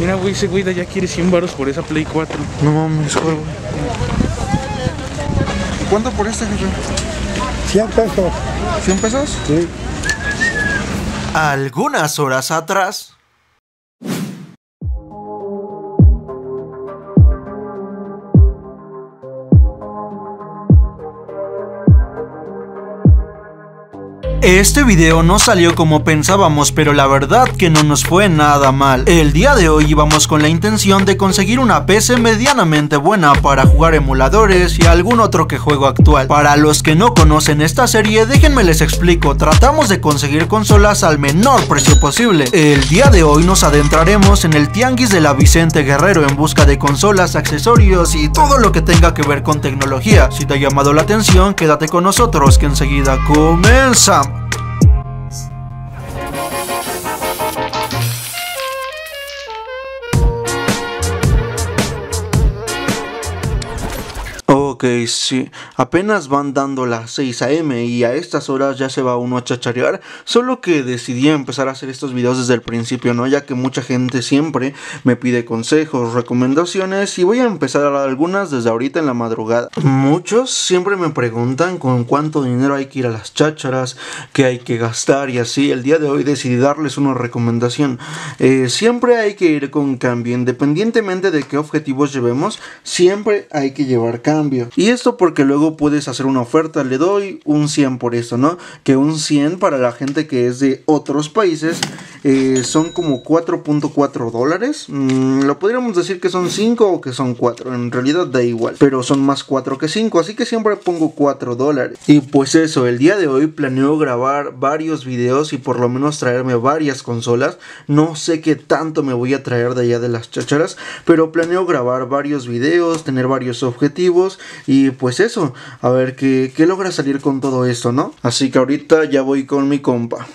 Mira, güey, ese güey de allá quiere 100 baros por esa Play 4. No mames, güey. ¿Cuánto por este, jefe? 100 pesos. ¿100 pesos? Sí. Algunas horas atrás. Este video no salió como pensábamos, pero la verdad que no nos fue nada mal. El día de hoy íbamos con la intención de conseguir una PC medianamente buena para jugar emuladores y algún otro que juego actual. Para los que no conocen esta serie, déjenme les explico, tratamos de conseguir consolas al menor precio posible. El día de hoy nos adentraremos en el tianguis de la Vicente Guerrero en busca de consolas, accesorios y todo lo que tenga que ver con tecnología. Si te ha llamado la atención, quédate con nosotros que enseguida comenzamos. Ok, sí, apenas van dando las 6 am y a estas horas ya se va uno a chacharear, solo que decidí empezar a hacer estos videos desde el principio, ¿no? Ya que mucha gente siempre me pide consejos, recomendaciones y voy a empezar a dar algunas desde ahorita en la madrugada. Muchos siempre me preguntan con cuánto dinero hay que ir a las chácharas, qué hay que gastar y así, el día de hoy decidí darles una recomendación. Eh, siempre hay que ir con cambio, independientemente de qué objetivos llevemos, siempre hay que llevar cambio. Y esto porque luego puedes hacer una oferta, le doy un 100 por esto, ¿no? Que un 100 para la gente que es de otros países eh, son como 4.4 dólares. Mm, lo podríamos decir que son 5 o que son 4, en realidad da igual, pero son más 4 que 5, así que siempre pongo 4 dólares. Y pues eso, el día de hoy planeo grabar varios videos y por lo menos traerme varias consolas. No sé qué tanto me voy a traer de allá de las chacharas, pero planeo grabar varios videos, tener varios objetivos y pues eso, a ver qué, qué logra salir con todo esto, ¿no? Así que ahorita ya voy con mi compa.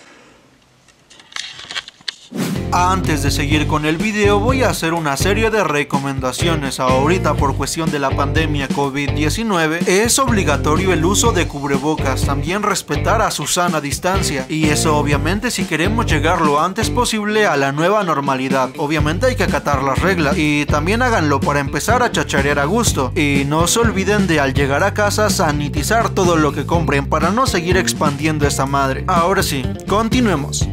Antes de seguir con el video voy a hacer una serie de recomendaciones. Ahorita por cuestión de la pandemia COVID-19 es obligatorio el uso de cubrebocas, también respetar a su sana distancia. Y eso obviamente si queremos llegar lo antes posible a la nueva normalidad. Obviamente hay que acatar las reglas y también háganlo para empezar a chacharear a gusto. Y no se olviden de al llegar a casa sanitizar todo lo que compren para no seguir expandiendo esta madre. Ahora sí, continuemos.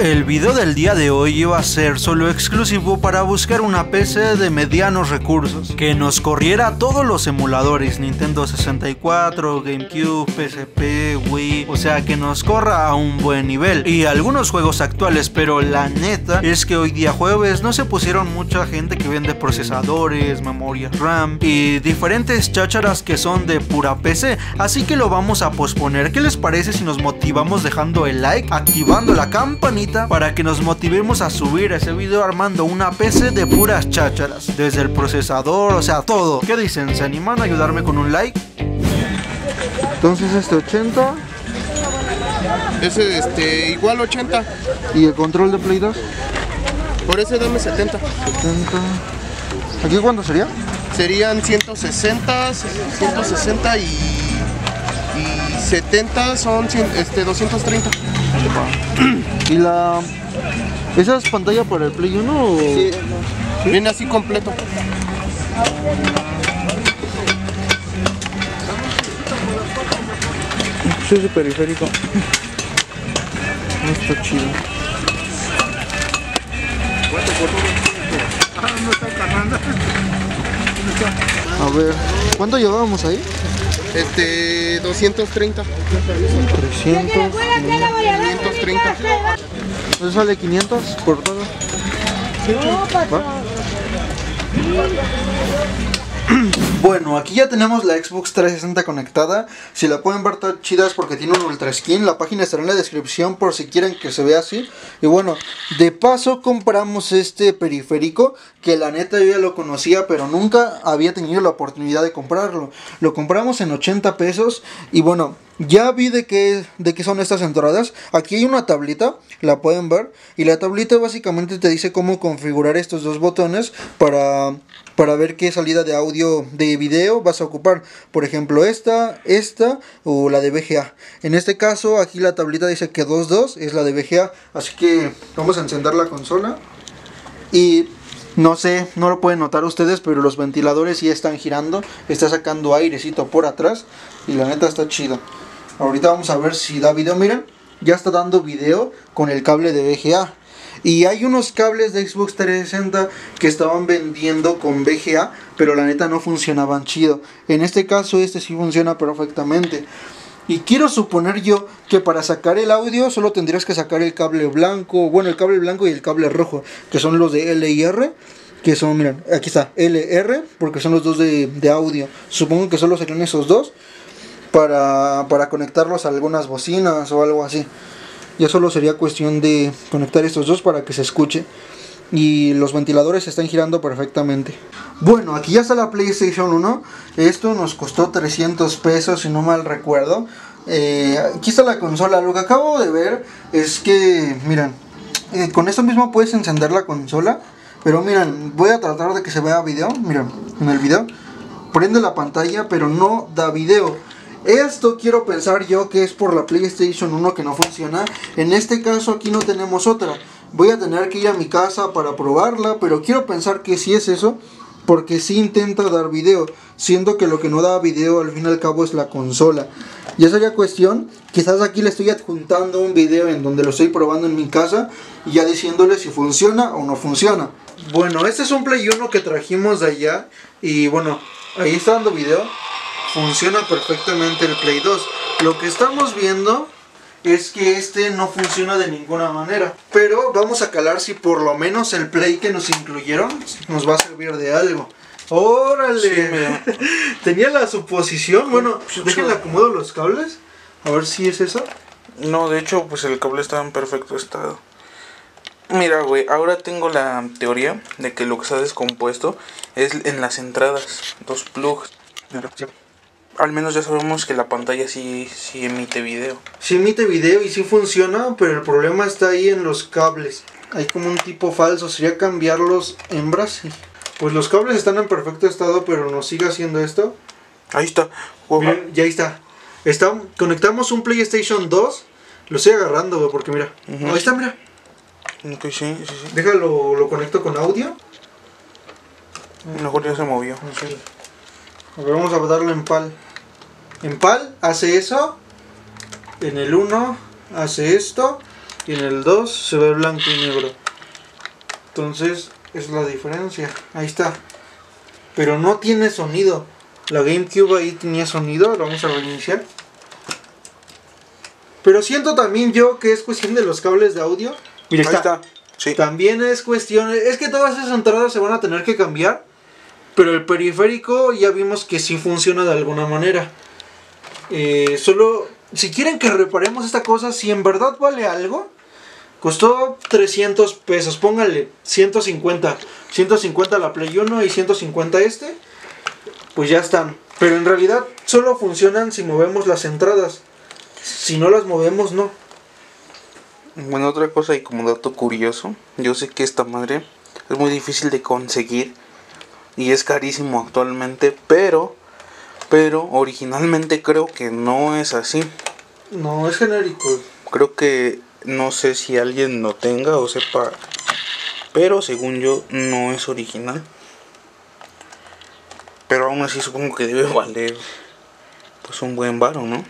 El video del día de hoy iba a ser solo exclusivo para buscar una PC de medianos recursos que nos corriera todos los emuladores Nintendo 64, GameCube, PSP, Wii, o sea que nos corra a un buen nivel y algunos juegos actuales, pero la neta es que hoy día jueves no se pusieron mucha gente que vende procesadores, memorias RAM y diferentes chácharas que son de pura PC, así que lo vamos a posponer. ¿Qué les parece si nos motivamos dejando el like, activando la campanita para que nos motivemos a subir ese video armando una PC de puras chácharas. Desde el procesador, o sea, todo. ¿Qué dicen? ¿Se animan a ayudarme con un like? Entonces este 80 Ese, este, igual 80. y el control de Play 2 Por ese dame 70. 70. ¿Aquí cuánto sería? Serían 160, 160 y, y 70 son cien- este, 230. Y la ¿Esa es pantalla para el Play 1 o Sí, Viene así completo. Sí, ese periférico? No está chido. A ver, ¿cuánto llevábamos ahí? Este, 230. 300. 530. ¿Eso sale 500 por todo? ¿Va? Bueno, aquí ya tenemos la Xbox 360 conectada. Si la pueden ver tan chidas porque tiene un ultra skin, la página estará en la descripción por si quieren que se vea así. Y bueno, de paso compramos este periférico que la neta yo ya lo conocía, pero nunca había tenido la oportunidad de comprarlo. Lo compramos en 80 pesos y bueno, ya vi de qué, de qué son estas entradas. Aquí hay una tablita, la pueden ver. Y la tablita básicamente te dice cómo configurar estos dos botones para, para ver qué salida de audio de video vas a ocupar. Por ejemplo, esta, esta o la de VGA. En este caso, aquí la tablita dice que 2.2 es la de VGA. Así que vamos a encender la consola. Y No sé, no lo pueden notar ustedes, pero los ventiladores sí están girando. Está sacando airecito por atrás. Y la neta está chido. Ahorita vamos a ver si da video. Miren, ya está dando video con el cable de VGA. Y hay unos cables de Xbox 360 que estaban vendiendo con VGA, pero la neta no funcionaban chido. En este caso este sí funciona perfectamente. Y quiero suponer yo que para sacar el audio solo tendrías que sacar el cable blanco, bueno, el cable blanco y el cable rojo, que son los de L y R, que son, miren, aquí está, LR, porque son los dos de, de audio. Supongo que solo serían esos dos para, para conectarlos a algunas bocinas o algo así. Ya solo sería cuestión de conectar estos dos para que se escuche. Y los ventiladores están girando perfectamente. Bueno, aquí ya está la PlayStation 1. Esto nos costó 300 pesos, si no mal recuerdo. Eh, aquí está la consola. Lo que acabo de ver es que, miren, eh, con esto mismo puedes encender la consola. Pero miren, voy a tratar de que se vea video. Miren, en el video. Prende la pantalla, pero no da video. Esto quiero pensar yo que es por la PlayStation 1 que no funciona. En este caso aquí no tenemos otra. Voy a tener que ir a mi casa para probarla, pero quiero pensar que sí es eso. Porque sí intenta dar video, siendo que lo que no da video al fin y al cabo es la consola. Ya sería cuestión, quizás aquí le estoy adjuntando un video en donde lo estoy probando en mi casa y ya diciéndole si funciona o no funciona. Bueno, este es un Play 1 que trajimos de allá y bueno, ahí está dando video funciona perfectamente el Play 2. Lo que estamos viendo es que este no funciona de ninguna manera. Pero vamos a calar si por lo menos el Play que nos incluyeron nos va a servir de algo. ¡Órale! Tenía la suposición. Bueno, déjenle acomodo los cables. A ver si es eso. No, de hecho, pues el cable estaba en perfecto estado. Mira, güey, ahora tengo la teoría de que lo que se ha descompuesto es en las entradas, dos plugs. Al menos ya sabemos que la pantalla sí, sí emite video. Sí emite video y sí funciona, pero el problema está ahí en los cables. Hay como un tipo falso, sería cambiarlos en Brasil. Pues los cables están en perfecto estado, pero nos sigue haciendo esto. Ahí está. Miren, ya ahí está. está. Conectamos un PlayStation 2. Lo estoy agarrando, güey, porque mira. Ahí está, mira. Ok, sí, sí, sí. Déjalo, lo conecto con audio. Mejor ya se movió. A ver, vamos a darle en pal. En PAL hace eso. En el 1 hace esto. Y en el 2 se ve blanco y negro. Entonces es la diferencia. Ahí está. Pero no tiene sonido. La GameCube ahí tenía sonido. Lo vamos a reiniciar. Pero siento también yo que es cuestión de los cables de audio. Mira, ahí está. Sí. También es cuestión. Es que todas esas entradas se van a tener que cambiar. Pero el periférico ya vimos que sí funciona de alguna manera. Eh, solo, si quieren que reparemos esta cosa, si en verdad vale algo, costó 300 pesos, pónganle 150. 150 la Play 1 y 150 este, pues ya están. Pero en realidad solo funcionan si movemos las entradas. Si no las movemos, no. Bueno, otra cosa y como dato curioso, yo sé que esta madre es muy difícil de conseguir y es carísimo actualmente, pero pero originalmente creo que no es así. No, es genérico. Creo que no sé si alguien lo tenga o sepa. Pero según yo no es original. Pero aún así supongo que debe valer pues un buen varo, ¿no?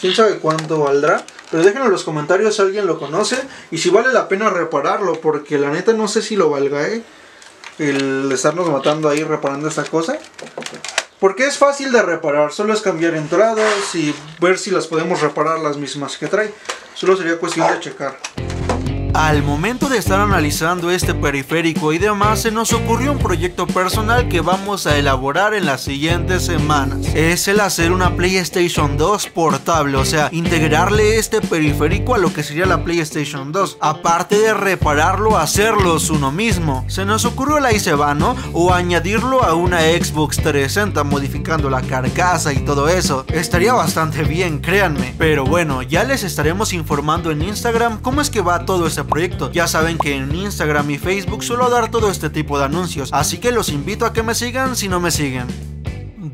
Quién sabe cuánto valdrá. Pero déjenlo en los comentarios si alguien lo conoce. Y si vale la pena repararlo. Porque la neta no sé si lo valga, ¿eh? El estarnos matando ahí reparando esta cosa. Porque es fácil de reparar, solo es cambiar entradas y ver si las podemos reparar las mismas que trae. Solo sería cuestión de checar. Al momento de estar analizando este periférico y demás, se nos ocurrió un proyecto personal que vamos a elaborar en las siguientes semanas. Es el hacer una PlayStation 2 portable, o sea, integrarle este periférico a lo que sería la PlayStation 2. Aparte de repararlo, hacerlos uno mismo. Se nos ocurrió la Isebano o añadirlo a una Xbox 360 modificando la carcasa y todo eso. Estaría bastante bien, créanme. Pero bueno, ya les estaremos informando en Instagram cómo es que va todo este proyecto. Ya saben que en Instagram y Facebook suelo dar todo este tipo de anuncios, así que los invito a que me sigan si no me siguen.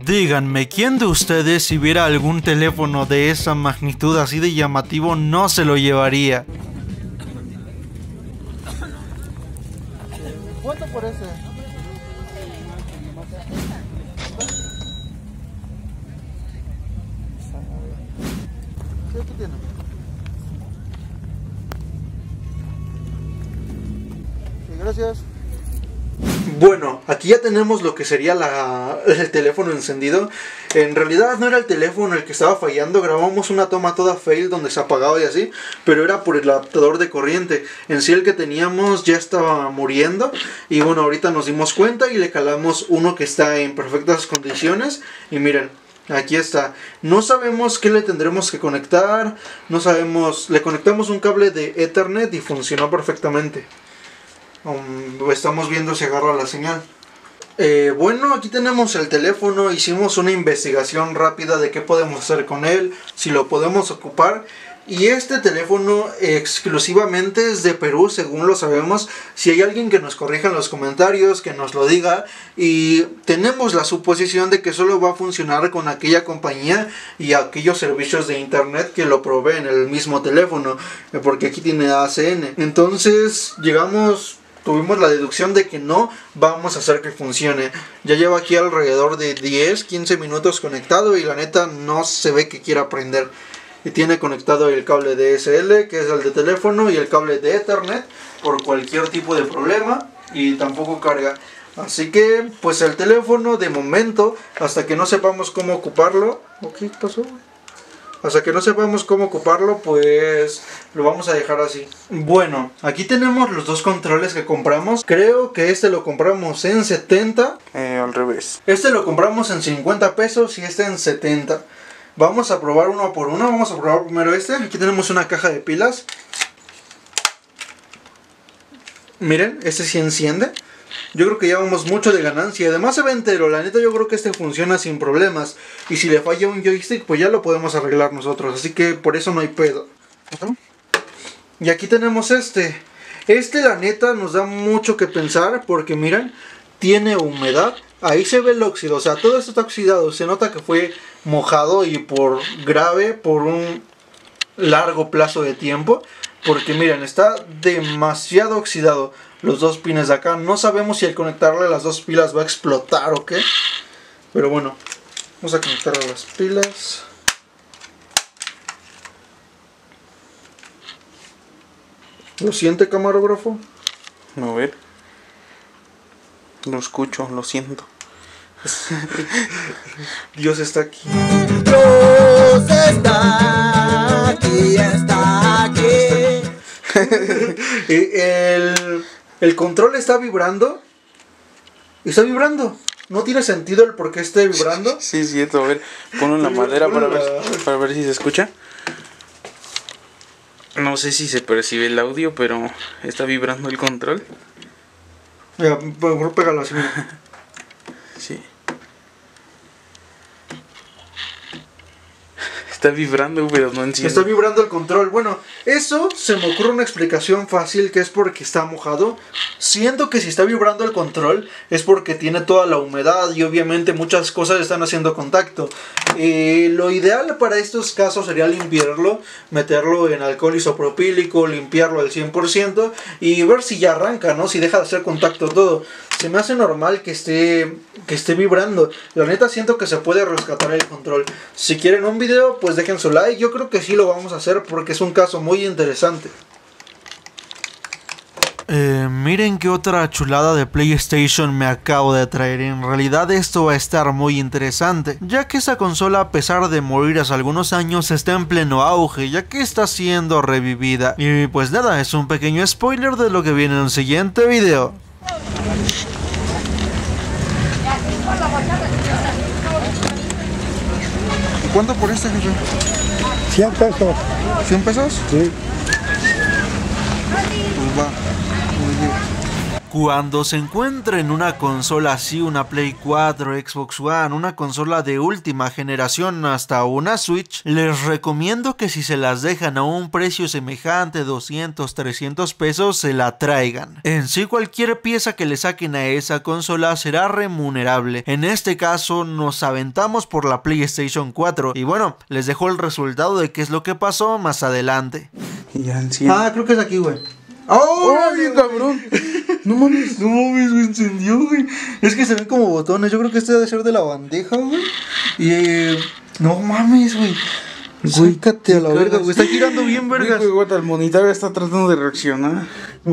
Díganme, ¿quién de ustedes si viera algún teléfono de esa magnitud así de llamativo no se lo llevaría? Aquí ya tenemos lo que sería la, el teléfono encendido. En realidad no era el teléfono el que estaba fallando. Grabamos una toma toda fail donde se apagaba y así. Pero era por el adaptador de corriente. En sí el que teníamos ya estaba muriendo. Y bueno, ahorita nos dimos cuenta y le calamos uno que está en perfectas condiciones. Y miren, Aquí está. No sabemos qué le tendremos que conectar. No sabemos. Le conectamos un cable de Ethernet y funcionó perfectamente. Um, estamos viendo si agarra la señal. Eh, bueno, aquí tenemos el teléfono. Hicimos una investigación rápida de qué podemos hacer con él. Si lo podemos ocupar. Y este teléfono exclusivamente es de Perú, según lo sabemos. Si hay alguien que nos corrija en los comentarios, que nos lo diga. Y tenemos la suposición de que solo va a funcionar con aquella compañía y aquellos servicios de internet que lo proveen el mismo teléfono. eh, Porque aquí tiene ACN. Entonces llegamos tuvimos la deducción de que no vamos a hacer que funcione. Ya lleva aquí alrededor de 10, 15 minutos conectado y la neta no se ve que quiera prender. Y tiene conectado el cable DSL, que es el de teléfono, y el cable de Ethernet por cualquier tipo de problema y tampoco carga. Así que, pues el teléfono de momento, hasta que no sepamos cómo ocuparlo. ¿o ¿Qué pasó? Hasta que no sepamos cómo ocuparlo, pues lo vamos a dejar así. Bueno, aquí tenemos los dos controles que compramos. Creo que este lo compramos en 70. Eh, al revés. Este lo compramos en 50 pesos y este en 70. Vamos a probar uno por uno. Vamos a probar primero este. Aquí tenemos una caja de pilas. Miren, este sí enciende. Yo creo que llevamos mucho de ganancia. Además se ve entero. La neta yo creo que este funciona sin problemas. Y si le falla un joystick, pues ya lo podemos arreglar nosotros. Así que por eso no hay pedo. Y aquí tenemos este. Este la neta nos da mucho que pensar porque miren, tiene humedad. Ahí se ve el óxido, o sea, todo esto está oxidado. Se nota que fue mojado y por grave, por un largo plazo de tiempo. Porque miren, está demasiado oxidado los dos pines de acá. No sabemos si al conectarle las dos pilas va a explotar o qué. Pero bueno, vamos a conectarle las pilas. ¿Lo siente camarógrafo? A ver. Lo escucho, lo siento. Dios está aquí. Dios está aquí, está el, el control está vibrando. Está vibrando. No tiene sentido el por qué esté vibrando. Sí, es cierto. A ver, ponlo en la madera para ver, para ver si se escucha. No sé si se percibe el audio, pero está vibrando el control. Mira, mejor pégalo así. mira. Sí. Está vibrando, pero no enciende. Está vibrando el control. Bueno, eso se me ocurre una explicación fácil que es porque está mojado. Siento que si está vibrando el control es porque tiene toda la humedad y obviamente muchas cosas están haciendo contacto. Eh, lo ideal para estos casos sería limpiarlo, meterlo en alcohol isopropílico, limpiarlo al 100% y ver si ya arranca, ¿no? Si deja de hacer contacto todo. Se me hace normal que esté, que esté vibrando. La neta siento que se puede rescatar el control. Si quieren un video, pues dejen su like. Yo creo que sí lo vamos a hacer porque es un caso muy interesante. Eh, miren qué otra chulada de PlayStation me acabo de traer. En realidad esto va a estar muy interesante, ya que esa consola a pesar de morir hace algunos años está en pleno auge, ya que está siendo revivida. Y pues nada, es un pequeño spoiler de lo que viene en el siguiente video. ¿Y cuánto por este, jefe? 100 pesos. ¿100 pesos? Sí. Pues va. Cuando se encuentren una consola así, una Play 4, Xbox One, una consola de última generación hasta una Switch, les recomiendo que si se las dejan a un precio semejante, 200, 300 pesos, se la traigan. En sí cualquier pieza que le saquen a esa consola será remunerable. En este caso nos aventamos por la PlayStation 4 y bueno, les dejo el resultado de qué es lo que pasó más adelante. Y ya enciende. Ah, creo que es aquí, güey. ¡Oh! ¡Ay, cabrón! No mames. No mames, güey, encendió, güey. Es que se ven como botones. Yo creo que este debe ser de la bandeja, güey. Y eh, no mames, güey. Güey, cállate a la verga, güey. Está girando bien, vergas. Güey, güey, el monitor está tratando de reaccionar. ¡Oh,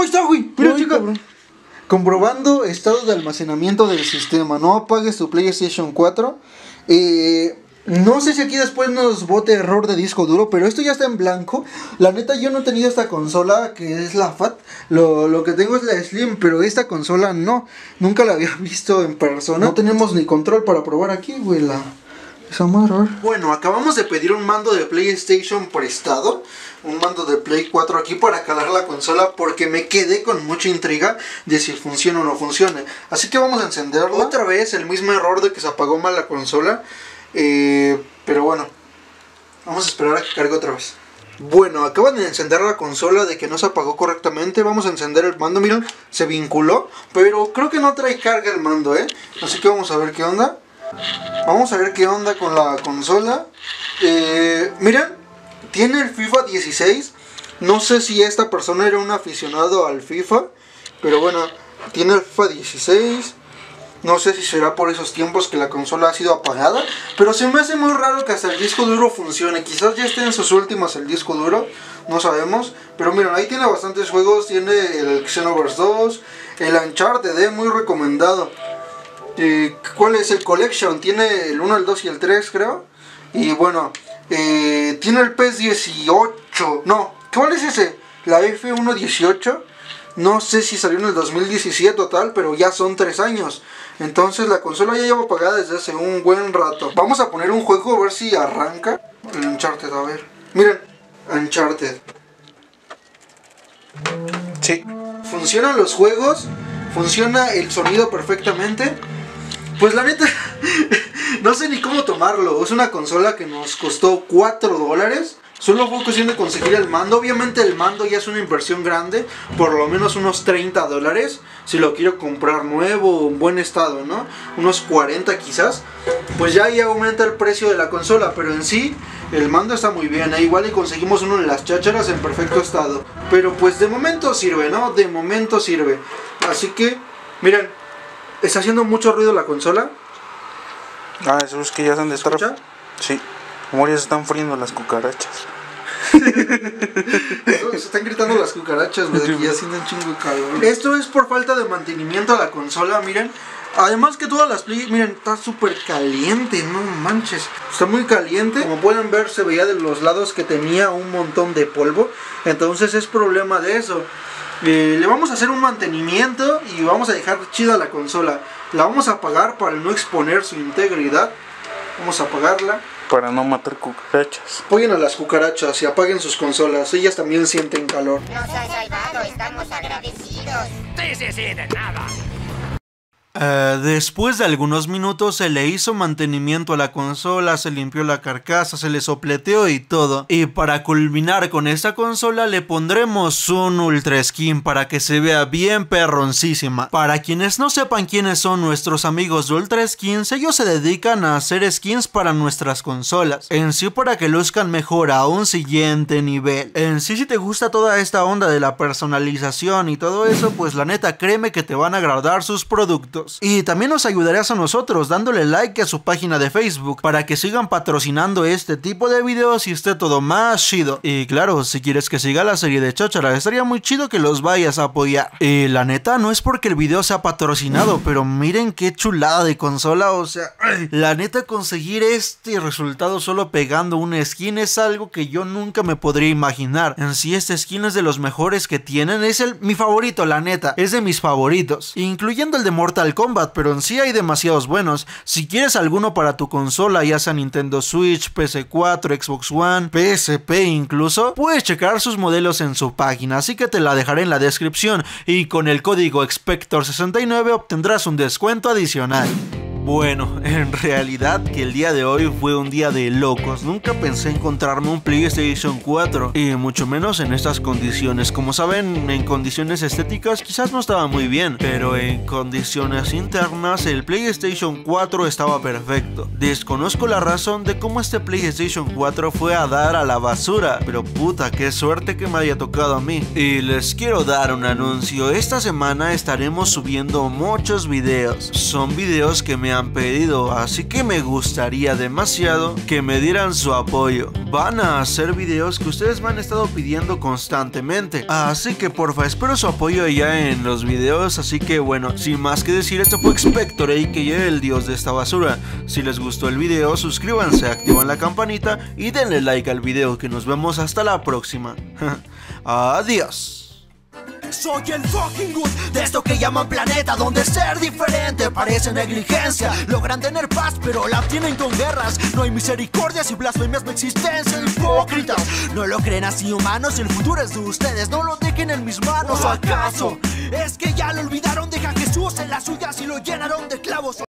ahí está, güey! Mira, chica. cabrón. Comprobando estado de almacenamiento del sistema. No apagues tu PlayStation 4. Eh, no sé si aquí después nos bote error de disco duro, pero esto ya está en blanco. La neta, yo no he tenido esta consola que es la FAT. Lo, lo que tengo es la Slim, pero esta consola no. Nunca la había visto en persona. No tenemos ni control para probar aquí, güey. La. Bueno, acabamos de pedir un mando de PlayStation prestado. Un mando de Play 4 aquí para calar la consola porque me quedé con mucha intriga de si funciona o no funciona. Así que vamos a encenderlo. Otra vez el mismo error de que se apagó mal la consola. Eh, pero bueno, vamos a esperar a que cargue otra vez. Bueno, acaban de encender la consola de que no se apagó correctamente. Vamos a encender el mando. Miren, se vinculó. Pero creo que no trae carga el mando, ¿eh? Así que vamos a ver qué onda. Vamos a ver qué onda con la consola. Eh, miren, tiene el FIFA 16. No sé si esta persona era un aficionado al FIFA. Pero bueno, tiene el FIFA 16. No sé si será por esos tiempos que la consola ha sido apagada. Pero se me hace muy raro que hasta el disco duro funcione. Quizás ya esté en sus últimas el disco duro. No sabemos. Pero miren, ahí tiene bastantes juegos. Tiene el Xenoverse 2. El Uncharted, eh, muy recomendado. ¿Cuál es el Collection? Tiene el 1, el 2 y el 3, creo. Y bueno, eh, tiene el PES 18. No, ¿cuál es ese? La F118. No sé si salió en el 2017 o tal, pero ya son 3 años. Entonces la consola ya lleva apagada desde hace un buen rato. Vamos a poner un juego a ver si arranca. El Uncharted, a ver. Miren, Uncharted. Sí. funcionan los juegos, funciona el sonido perfectamente. Pues la neta, no sé ni cómo tomarlo. Es una consola que nos costó 4 dólares. Solo fue cuestión de conseguir el mando. Obviamente el mando ya es una inversión grande, por lo menos unos 30 dólares. Si lo quiero comprar nuevo, en buen estado, ¿no? Unos 40 quizás. Pues ya ahí aumenta el precio de la consola, pero en sí el mando está muy bien. ¿eh? Igual y conseguimos uno en las chácharas en perfecto estado. Pero pues de momento sirve, ¿no? De momento sirve. Así que, miren, está haciendo mucho ruido la consola. Ah, eso es que ya están de estar. ¿Escucha? Sí. Como ya se están friendo las cucarachas. Se están gritando las cucarachas, güey, que ya sienten chingo de calor. Esto es por falta de mantenimiento a la consola, miren. Además que todas las play, miren, está súper caliente, no manches. Está muy caliente. Como pueden ver, se veía de los lados que tenía un montón de polvo. Entonces es problema de eso. Eh, le vamos a hacer un mantenimiento y vamos a dejar chida la consola. La vamos a apagar para no exponer su integridad. Vamos a apagarla. Para no matar cucarachas. Apoyen a las cucarachas y apaguen sus consolas. Ellas también sienten calor. Nos ha salvado, estamos agradecidos. Eh, después de algunos minutos se le hizo mantenimiento a la consola, se limpió la carcasa, se le sopleteó y todo. Y para culminar con esta consola le pondremos un ultra skin para que se vea bien perroncísima. Para quienes no sepan quiénes son nuestros amigos de ultra skins, ellos se dedican a hacer skins para nuestras consolas. En sí para que luzcan mejor a un siguiente nivel. En sí si te gusta toda esta onda de la personalización y todo eso, pues la neta créeme que te van a agradar sus productos. Y también nos ayudarías a nosotros dándole like a su página de Facebook para que sigan patrocinando este tipo de videos y esté todo más chido. Y claro, si quieres que siga la serie de Cháchara, estaría muy chido que los vayas a apoyar. Y la neta, no es porque el video sea patrocinado, pero miren qué chulada de consola, o sea, la neta conseguir este resultado solo pegando un skin es algo que yo nunca me podría imaginar. En sí, este skin es de los mejores que tienen, es el mi favorito, la neta, es de mis favoritos, incluyendo el de Mortal Kombat, pero en sí hay demasiados buenos. Si quieres alguno para tu consola, ya sea Nintendo Switch, PS4, Xbox One, PSP incluso, puedes checar sus modelos en su página, así que te la dejaré en la descripción y con el código Expector69 obtendrás un descuento adicional. Bueno, en realidad que el día de hoy fue un día de locos. Nunca pensé encontrarme un PlayStation 4 y mucho menos en estas condiciones. Como saben, en condiciones estéticas quizás no estaba muy bien, pero en condiciones internas el PlayStation 4 estaba perfecto. Desconozco la razón de cómo este PlayStation 4 fue a dar a la basura, pero puta, qué suerte que me haya tocado a mí. Y les quiero dar un anuncio. Esta semana estaremos subiendo muchos videos. Son videos que me han pedido, así que me gustaría demasiado que me dieran su apoyo. Van a hacer videos que ustedes me han estado pidiendo constantemente, así que porfa, espero su apoyo ya en los videos, así que bueno, sin más que decir, esto fue Expector y que lleve el dios de esta basura. Si les gustó el video, suscríbanse, activan la campanita y denle like al video, que nos vemos hasta la próxima. Adiós. Soy el fucking good. De esto que llaman planeta Donde ser diferente parece negligencia. Logran tener paz pero la tienen con guerras. No hay misericordias y blasfemias no existencia Hipócritas, no lo creen así humanos El futuro es de ustedes, no lo dejen en mis manos ¿O acaso? Es que ya lo olvidaron, deja Jesús en las suyas y lo llenaron de clavos